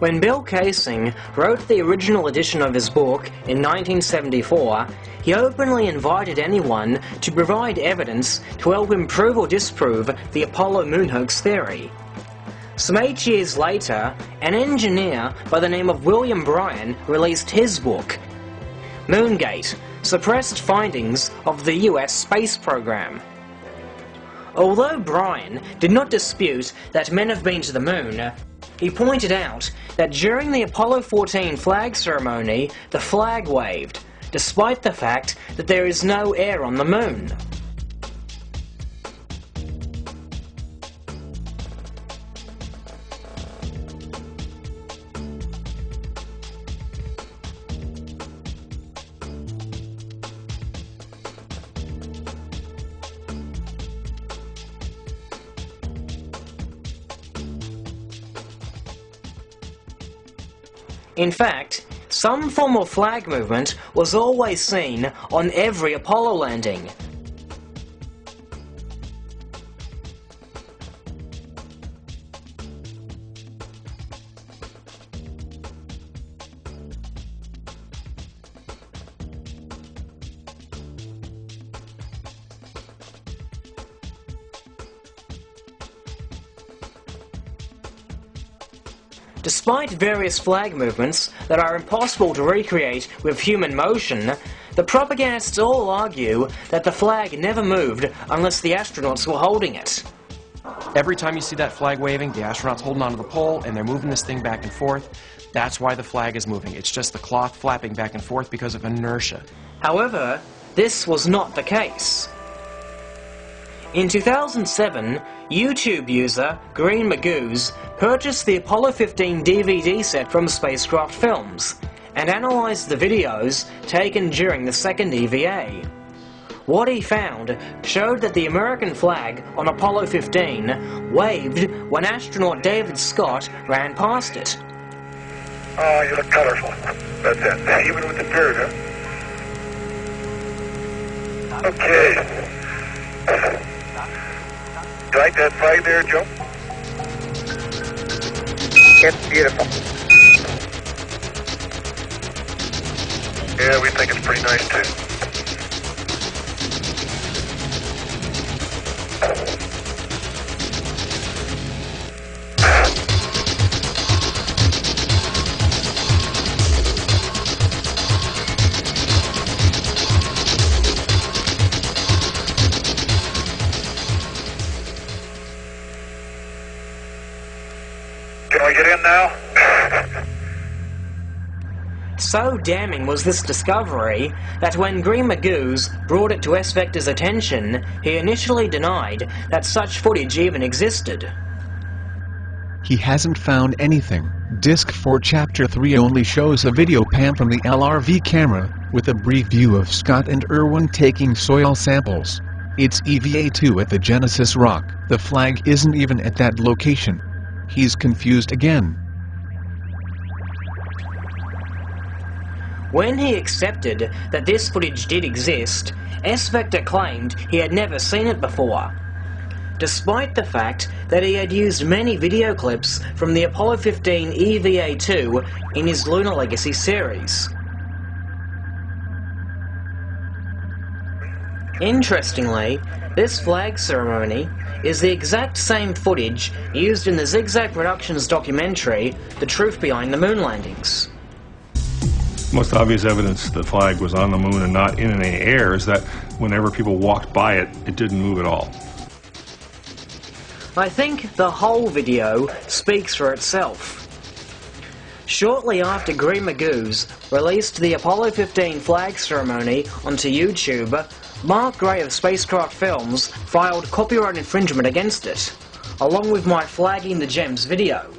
When Bill Kaysing wrote the original edition of his book in 1974, he openly invited anyone to provide evidence to help him prove or disprove the Apollo moon hoax theory. Some eight years later, an engineer by the name of William Bryan released his book, Moongate Suppressed Findings of the US Space Program. Although Bryan did not dispute that men have been to the moon, he pointed out that during the Apollo 14 flag ceremony, the flag waved, despite the fact that there is no air on the moon. In fact, some form of flag movement was always seen on every Apollo landing. Despite various flag movements that are impossible to recreate with human motion, the propagandists all argue that the flag never moved unless the astronauts were holding it. Every time you see that flag waving, the astronauts holding onto the pole and they're moving this thing back and forth. That's why the flag is moving. It's just the cloth flapping back and forth because of inertia. However, this was not the case. In 2007, YouTube user Green Magoos purchased the Apollo 15 DVD set from Spacecraft Films and analysed the videos taken during the second EVA. What he found showed that the American flag on Apollo 15 waved when astronaut David Scott ran past it. Oh, you look colorful. That's it. Even with the beard, huh? Okay. You like that flag there, Joe? It's beautiful. Yeah, we think it's pretty nice too. Get in now? So damning was this discovery that when Green Magoos brought it to S Vector's attention, he initially denied that such footage even existed. He hasn't found anything. Disc 4 Chapter 3 only shows a video pan from the LRV camera, with a brief view of Scott and Irwin taking soil samples. It's EVA-2 at the Genesis Rock. The flag isn't even at that location. He's confused again. When he accepted that this footage did exist, S Vector claimed he had never seen it before. Despite the fact that he had used many video clips from the Apollo 15 EVA 2 in his Lunar Legacy series. Interestingly, this flag ceremony is the exact same footage used in the Zigzag Productions documentary, The Truth Behind the Moon Landings. Most obvious evidence the flag was on the moon and not in any air is that whenever people walked by it, it didn't move at all. I think the whole video speaks for itself. Shortly after Green Magoos released the Apollo 15 flag ceremony onto YouTube, Mark Gray of Spacecraft Films filed copyright infringement against it, along with my Flagging the Gems video.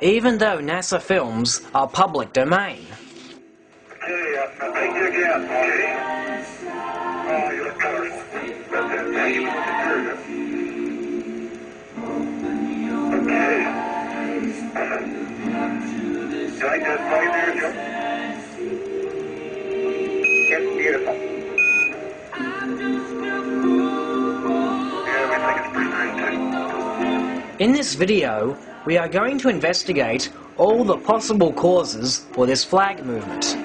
Even though NASA films are public domain. Okay, uh. That flag there, Joe? Beautiful. In this video, we are going to investigate all the possible causes for this flag movement.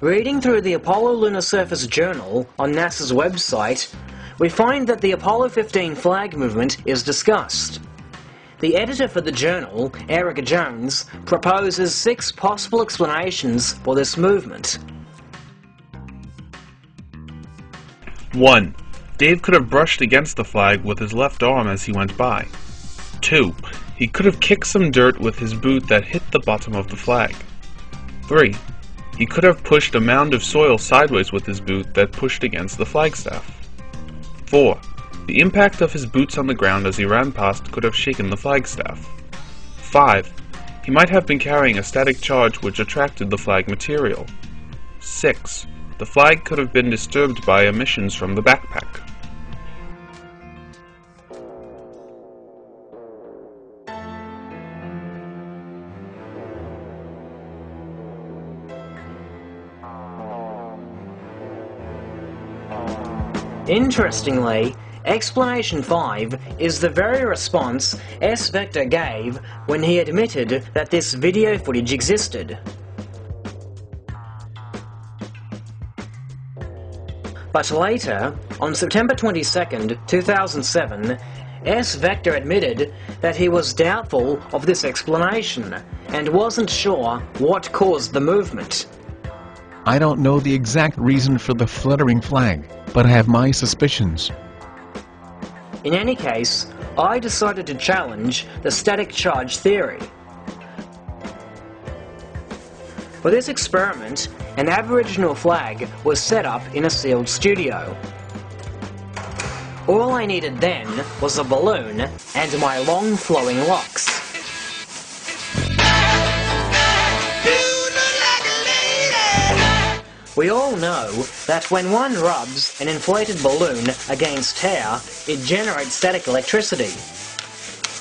Reading through the Apollo Lunar Surface Journal on NASA's website, we find that the Apollo 15 flag movement is discussed. The editor for the journal, Eric Jones, proposes six possible explanations for this movement. 1. Dave could have brushed against the flag with his left arm as he went by. 2. He could have kicked some dirt with his boot that hit the bottom of the flag. 3. He could have pushed a mound of soil sideways with his boot that pushed against the flagstaff. 4. The impact of his boots on the ground as he ran past could have shaken the flagstaff. 5. He might have been carrying a static charge which attracted the flag material. 6. The flag could have been disturbed by emissions from the backpack. Interestingly, explanation 5 is the very response S. Vector gave when he admitted that this video footage existed. But later, on September 22, 2007, S. Vector admitted that he was doubtful of this explanation and wasn't sure what caused the movement. I don't know the exact reason for the fluttering flag, but I have my suspicions. In any case, I decided to challenge the static charge theory. For this experiment, an Aboriginal flag was set up in a sealed studio. All I needed then was a balloon and my long flowing locks. We all know that when one rubs an inflated balloon against hair, it generates static electricity.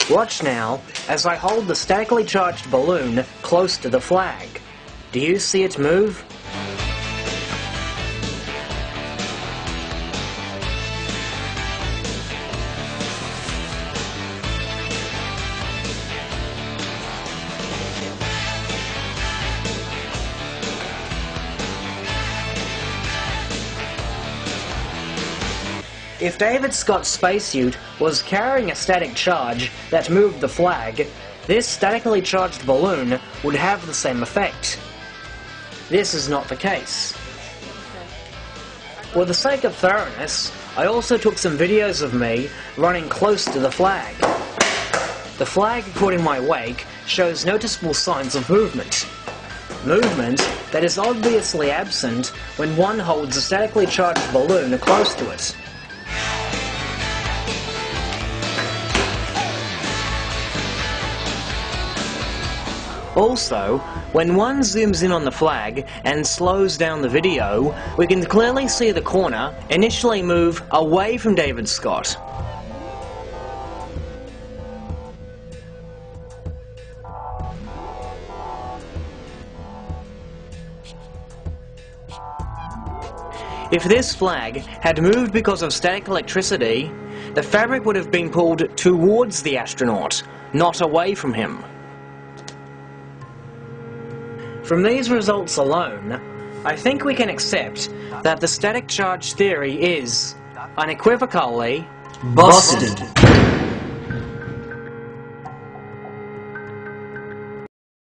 Watch now as I hold the statically charged balloon close to the flag. Do you see it move? If David Scott's spacesuit was carrying a static charge that moved the flag, this statically charged balloon would have the same effect. This is not the case. For the sake of thoroughness, I also took some videos of me running close to the flag. The flag, according to my wake, shows noticeable signs of movement. Movement that is obviously absent when one holds a statically charged balloon close to it. Also, when one zooms in on the flag and slows down the video, we can clearly see the corner initially move away from David Scott. If this flag had moved because of static electricity, the fabric would have been pulled towards the astronaut, not away from him. From these results alone, I think we can accept that the static charge theory is, unequivocally, busted.